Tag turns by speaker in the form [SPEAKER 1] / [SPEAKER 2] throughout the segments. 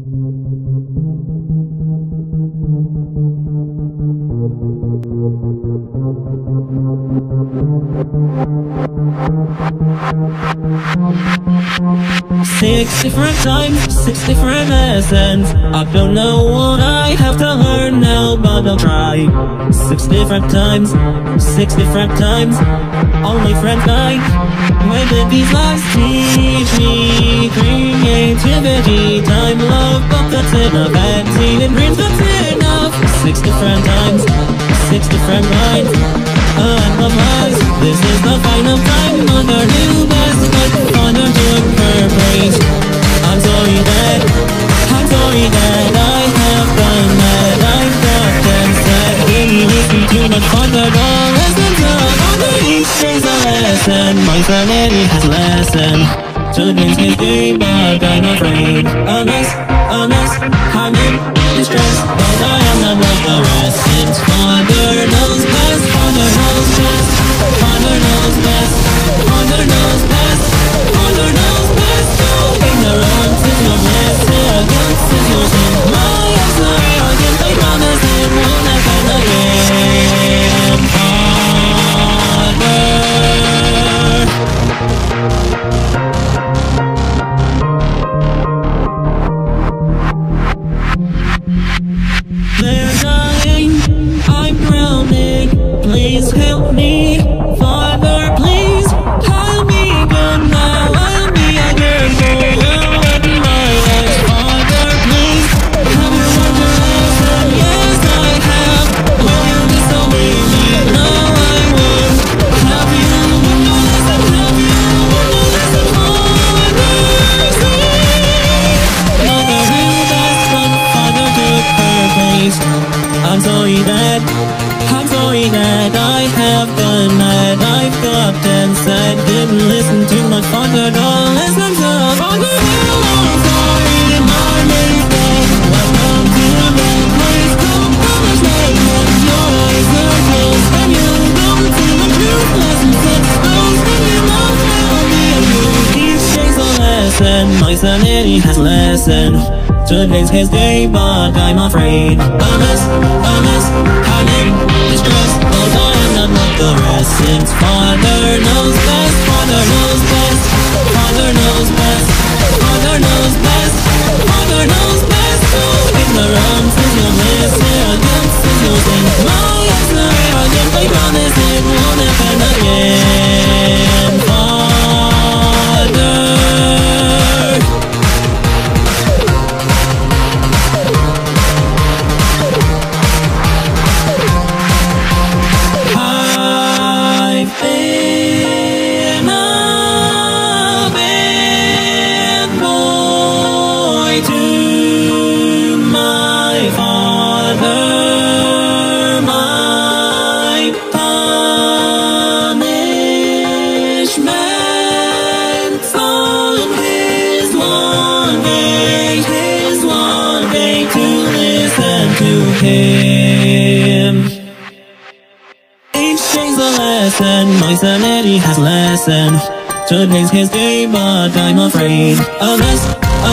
[SPEAKER 1] Six different times, six different lessons. I don't know what I have to learn now But I'll try. Six different times, six different times. Only friends like When did these lies teach me Creativity, But that's enough Acting and dreams, that's enough Six different times, six different minds. Oh, I love lies This is the final time Under new best But under to praise I'm sorry that I'm sorry that I have done that. I've got and said Didn't listen too much fun But all lessons are on each day's a lesson. My sanity has lessened. Today's his day but I'm afraid unless Father I'm sorry that, I'm sorry that I have done that. I've got said, didn't listen to my father, don't listen to father. The the my sanity has lessened. Today's his day, but I'm afraid. Unless, unless I'm sanity has lessened. Today's his day, but I'm afraid. Unless,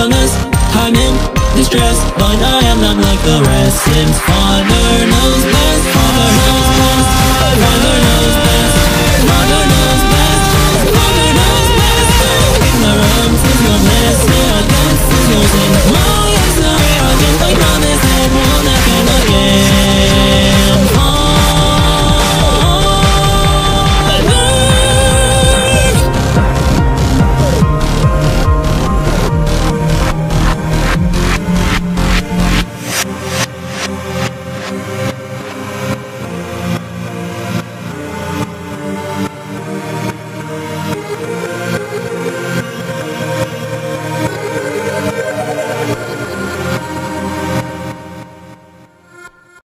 [SPEAKER 1] unless I'm in distress, but I am not like the rest. Since Father knows best, Father